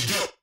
Let's go.